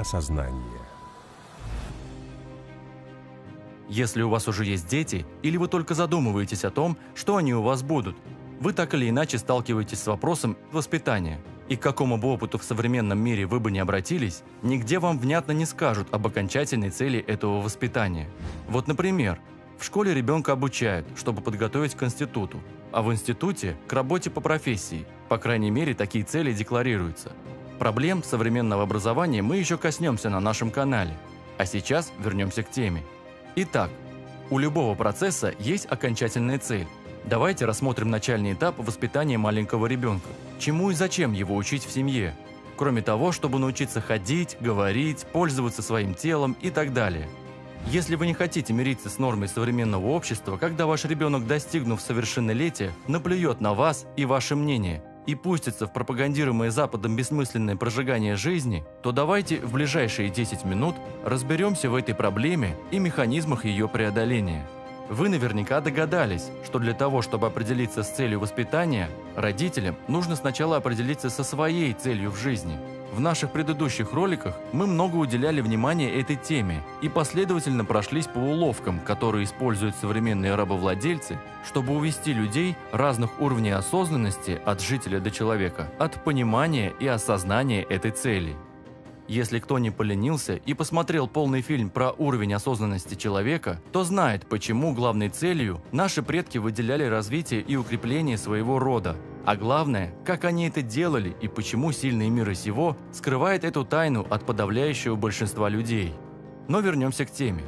осознания. Если у вас уже есть дети, или вы только задумываетесь о том, что они у вас будут, вы так или иначе сталкиваетесь с вопросом воспитания. И к какому бы опыту в современном мире вы бы не обратились, нигде вам внятно не скажут об окончательной цели этого воспитания. Вот, например, в школе ребенка обучают, чтобы подготовить к институту, а в институте – к работе по профессии. По крайней мере, такие цели декларируются. Проблем современного образования мы еще коснемся на нашем канале. А сейчас вернемся к теме – Итак, у любого процесса есть окончательная цель. Давайте рассмотрим начальный этап воспитания маленького ребенка. Чему и зачем его учить в семье? Кроме того, чтобы научиться ходить, говорить, пользоваться своим телом и так далее. Если вы не хотите мириться с нормой современного общества, когда ваш ребенок, достигнув совершеннолетия, наплюет на вас и ваше мнение – и пустится в пропагандируемое Западом бессмысленное прожигание жизни, то давайте в ближайшие 10 минут разберемся в этой проблеме и механизмах ее преодоления. Вы наверняка догадались, что для того, чтобы определиться с целью воспитания, родителям нужно сначала определиться со своей целью в жизни – в наших предыдущих роликах мы много уделяли внимания этой теме и последовательно прошлись по уловкам, которые используют современные рабовладельцы, чтобы увести людей разных уровней осознанности от жителя до человека, от понимания и осознания этой цели. Если кто не поленился и посмотрел полный фильм про уровень осознанности человека, то знает, почему главной целью наши предки выделяли развитие и укрепление своего рода, а главное, как они это делали и почему сильный мир сего скрывает эту тайну от подавляющего большинства людей. Но вернемся к теме.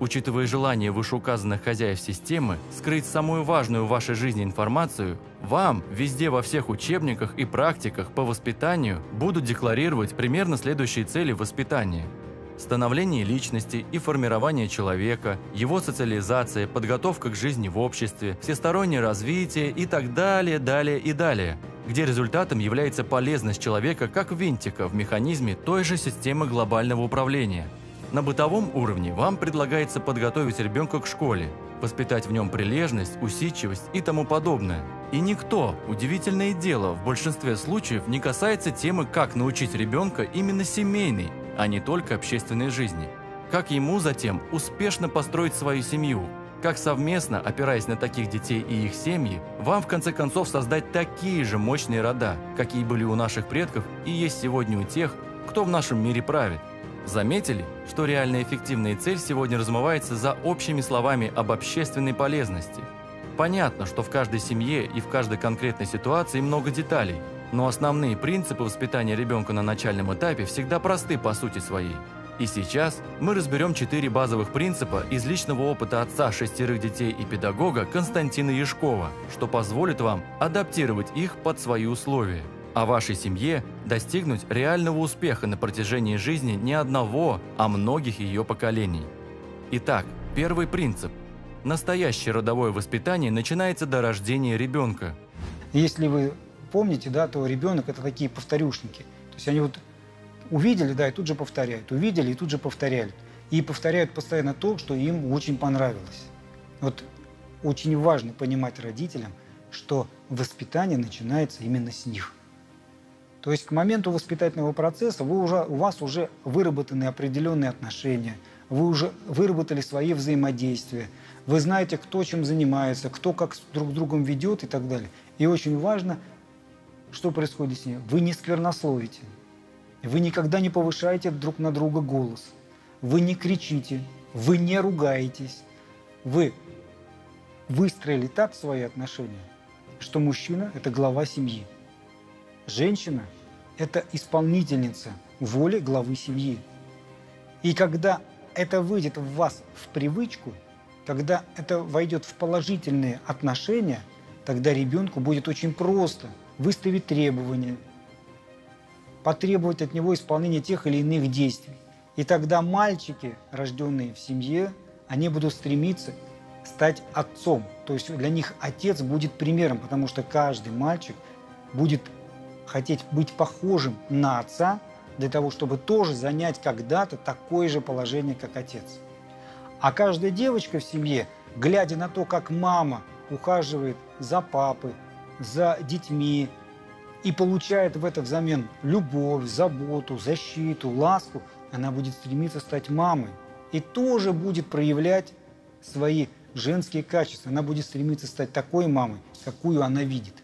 Учитывая желание вышеуказанных хозяев системы скрыть самую важную в вашей жизни информацию, вам везде во всех учебниках и практиках по воспитанию будут декларировать примерно следующие цели воспитания – становление личности и формирование человека, его социализация, подготовка к жизни в обществе, всестороннее развитие и так далее, далее и далее, где результатом является полезность человека как винтика в механизме той же системы глобального управления. На бытовом уровне вам предлагается подготовить ребенка к школе, воспитать в нем прилежность, усидчивость и тому подобное. И никто, удивительное дело, в большинстве случаев не касается темы, как научить ребенка именно семейной, а не только общественной жизни. Как ему затем успешно построить свою семью, как совместно, опираясь на таких детей и их семьи, вам в конце концов создать такие же мощные рода, какие были у наших предков и есть сегодня у тех, кто в нашем мире правит. Заметили, что реальная эффективная цель сегодня размывается за общими словами об общественной полезности? Понятно, что в каждой семье и в каждой конкретной ситуации много деталей – но основные принципы воспитания ребенка на начальном этапе всегда просты по сути своей. И сейчас мы разберем четыре базовых принципа из личного опыта отца шестерых детей и педагога Константина Яшкова, что позволит вам адаптировать их под свои условия. А вашей семье достигнуть реального успеха на протяжении жизни не одного, а многих ее поколений. Итак, первый принцип. Настоящее родовое воспитание начинается до рождения ребенка. Если вы помните, да, то ребенок это такие повторюшники. То есть они вот увидели, да, и тут же повторяют, увидели и тут же повторяют. И повторяют постоянно то, что им очень понравилось. Вот очень важно понимать родителям, что воспитание начинается именно с них. То есть к моменту воспитательного процесса вы уже, у вас уже выработаны определенные отношения, вы уже выработали свои взаимодействия, вы знаете, кто чем занимается, кто как друг с другом ведет и так далее. И очень важно что происходит с ней? Вы не сквернословите. Вы никогда не повышаете друг на друга голос. Вы не кричите. Вы не ругаетесь. Вы выстроили так свои отношения, что мужчина – это глава семьи. Женщина – это исполнительница воли главы семьи. И когда это выйдет в вас в привычку, когда это войдет в положительные отношения, тогда ребенку будет очень просто – выставить требования, потребовать от него исполнения тех или иных действий. И тогда мальчики, рожденные в семье, они будут стремиться стать отцом. То есть для них отец будет примером, потому что каждый мальчик будет хотеть быть похожим на отца для того, чтобы тоже занять когда-то такое же положение, как отец. А каждая девочка в семье, глядя на то, как мама ухаживает за папой, за детьми и получает в это взамен любовь, заботу, защиту, ласку, она будет стремиться стать мамой и тоже будет проявлять свои женские качества. Она будет стремиться стать такой мамой, какую она видит.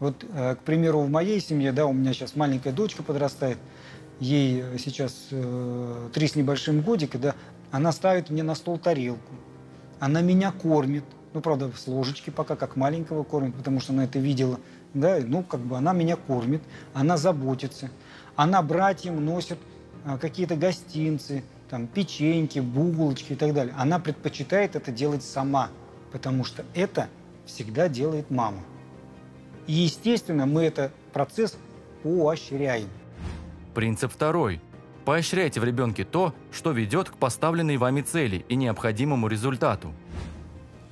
Вот, э, к примеру, в моей семье, да, у меня сейчас маленькая дочка подрастает, ей э, сейчас э, три с небольшим годика, да, она ставит мне на стол тарелку, она меня кормит, ну, правда, с ложечки пока, как маленького кормит, потому что она это видела, да, ну, как бы она меня кормит, она заботится, она братьям носит а, какие-то гостинцы, там, печеньки, булочки и так далее. Она предпочитает это делать сама, потому что это всегда делает мама. И, естественно, мы этот процесс поощряем. Принцип второй. Поощряйте в ребенке то, что ведет к поставленной вами цели и необходимому результату.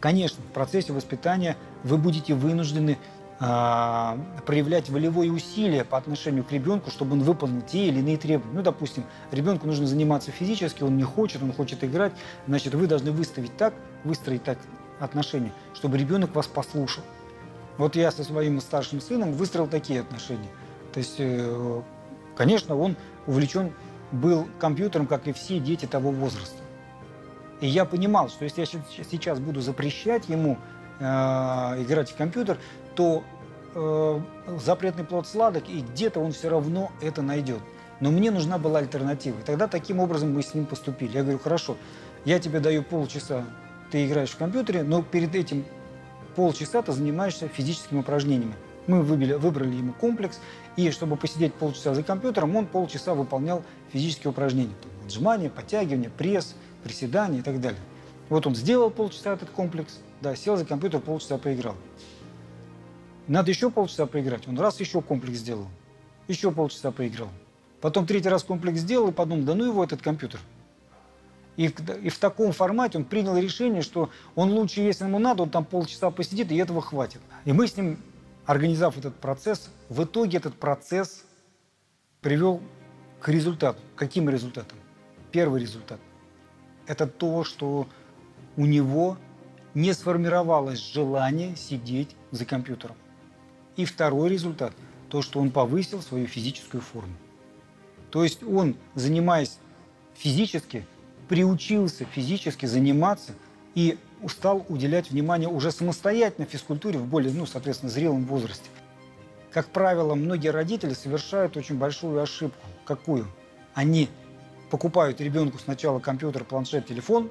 Конечно, в процессе воспитания вы будете вынуждены э, проявлять волевое усилие по отношению к ребенку, чтобы он выполнил те или иные требования. Ну, допустим, ребенку нужно заниматься физически, он не хочет, он хочет играть, значит, вы должны выставить так, выстроить так отношения, чтобы ребенок вас послушал. Вот я со своим старшим сыном выстроил такие отношения. То есть, э, конечно, он увлечен был компьютером, как и все дети того возраста. И я понимал, что если я сейчас буду запрещать ему э, играть в компьютер, то э, запретный плод сладок, и где-то он все равно это найдет. Но мне нужна была альтернатива. И тогда таким образом мы с ним поступили. Я говорю, хорошо, я тебе даю полчаса, ты играешь в компьютере, но перед этим полчаса ты занимаешься физическими упражнениями. Мы выбили, выбрали ему комплекс, и чтобы посидеть полчаса за компьютером, он полчаса выполнял физические упражнения. Отжимания, подтягивания, пресс, приседания и так далее. Вот он сделал полчаса этот комплекс, да, сел за компьютер, полчаса поиграл. Надо еще полчаса поиграть. Он раз еще комплекс сделал, еще полчаса поиграл. Потом третий раз комплекс сделал и подумал, да ну его этот компьютер. И, и в таком формате он принял решение, что он лучше, если ему надо, он там полчаса посидит, и этого хватит. И мы с ним, организовав этот процесс, в итоге этот процесс привел к результату. Каким результатом? Первый результат – это то, что у него не сформировалось желание сидеть за компьютером. И второй результат – то, что он повысил свою физическую форму. То есть он, занимаясь физически, приучился физически заниматься и стал уделять внимание уже самостоятельно физкультуре в более, ну, соответственно, зрелом возрасте. Как правило, многие родители совершают очень большую ошибку. Какую? Они покупают ребенку сначала компьютер, планшет, телефон,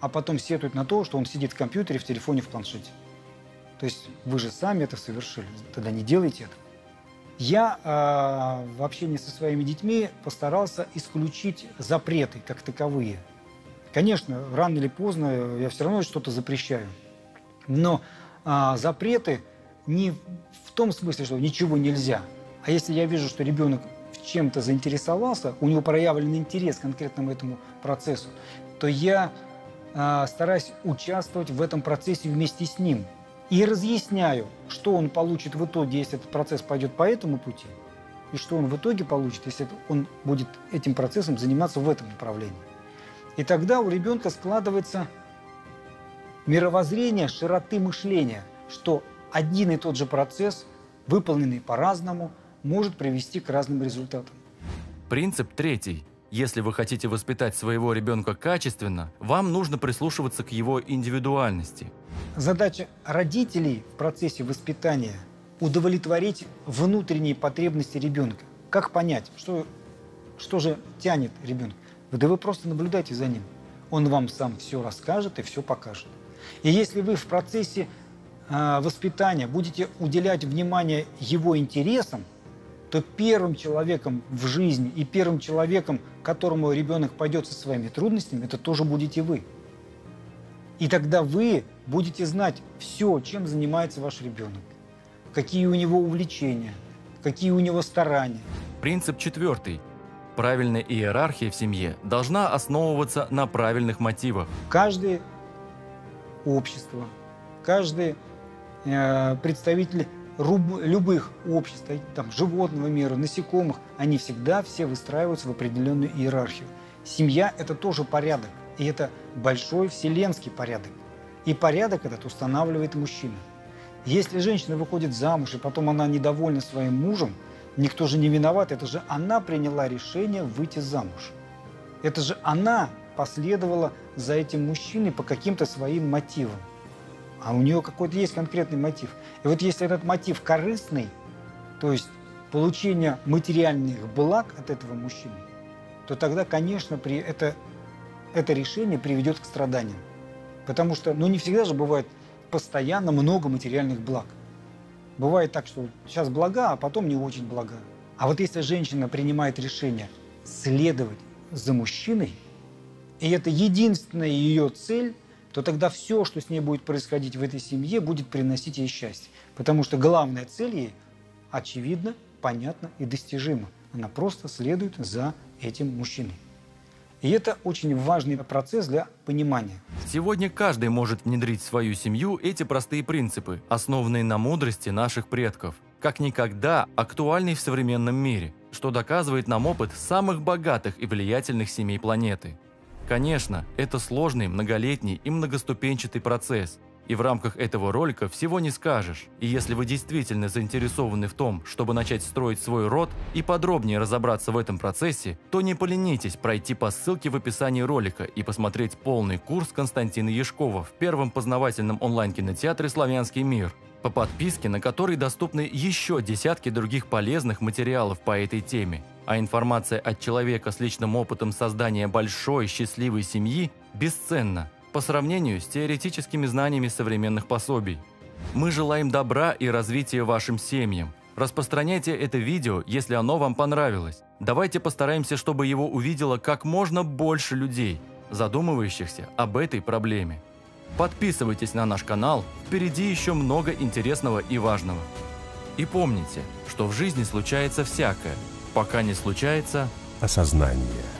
а потом сетуют на то, что он сидит в компьютере, в телефоне, в планшете. То есть вы же сами это совершили, тогда не делайте это. Я э, в общении со своими детьми постарался исключить запреты как таковые – Конечно, рано или поздно я все равно что-то запрещаю. Но а, запреты не в том смысле, что ничего нельзя. А если я вижу, что ребенок в чем-то заинтересовался, у него проявлен интерес к конкретному этому процессу, то я а, стараюсь участвовать в этом процессе вместе с ним. И разъясняю, что он получит в итоге, если этот процесс пойдет по этому пути, и что он в итоге получит, если он будет этим процессом заниматься в этом направлении. И тогда у ребенка складывается мировоззрение широты мышления, что один и тот же процесс, выполненный по-разному, может привести к разным результатам. Принцип третий. Если вы хотите воспитать своего ребенка качественно, вам нужно прислушиваться к его индивидуальности. Задача родителей в процессе воспитания – удовлетворить внутренние потребности ребенка. Как понять, что, что же тянет ребенка? Да вы просто наблюдайте за ним. Он вам сам все расскажет и все покажет. И если вы в процессе э, воспитания будете уделять внимание его интересам, то первым человеком в жизни и первым человеком, которому ребенок пойдет со своими трудностями, это тоже будете вы. И тогда вы будете знать все, чем занимается ваш ребенок, какие у него увлечения, какие у него старания. Принцип четвертый. Правильная иерархия в семье должна основываться на правильных мотивах. Каждое общество, каждый э, представитель руб, любых обществ, там, животного мира, насекомых, они всегда все выстраиваются в определенную иерархию. Семья – это тоже порядок, и это большой вселенский порядок. И порядок этот устанавливает мужчина. Если женщина выходит замуж, и потом она недовольна своим мужем – Никто же не виноват, это же она приняла решение выйти замуж. Это же она последовала за этим мужчиной по каким-то своим мотивам. А у нее какой-то есть конкретный мотив. И вот если этот мотив корыстный, то есть получение материальных благ от этого мужчины, то тогда, конечно, при это, это решение приведет к страданиям. Потому что, ну, не всегда же бывает постоянно много материальных благ. Бывает так, что сейчас блага, а потом не очень блага. А вот если женщина принимает решение следовать за мужчиной, и это единственная ее цель, то тогда все, что с ней будет происходить в этой семье, будет приносить ей счастье. Потому что главная цель ей очевидна, понятна и достижима. Она просто следует за этим мужчиной. И это очень важный процесс для понимания. Сегодня каждый может внедрить в свою семью эти простые принципы, основанные на мудрости наших предков, как никогда актуальный в современном мире, что доказывает нам опыт самых богатых и влиятельных семей планеты. Конечно, это сложный, многолетний и многоступенчатый процесс, и в рамках этого ролика всего не скажешь. И если вы действительно заинтересованы в том, чтобы начать строить свой род и подробнее разобраться в этом процессе, то не поленитесь пройти по ссылке в описании ролика и посмотреть полный курс Константина Яшкова в первом познавательном онлайн-кинотеатре «Славянский мир», по подписке на который доступны еще десятки других полезных материалов по этой теме. А информация от человека с личным опытом создания большой счастливой семьи бесценна по сравнению с теоретическими знаниями современных пособий. Мы желаем добра и развития вашим семьям. Распространяйте это видео, если оно вам понравилось. Давайте постараемся, чтобы его увидело как можно больше людей, задумывающихся об этой проблеме. Подписывайтесь на наш канал, впереди еще много интересного и важного. И помните, что в жизни случается всякое, пока не случается осознание.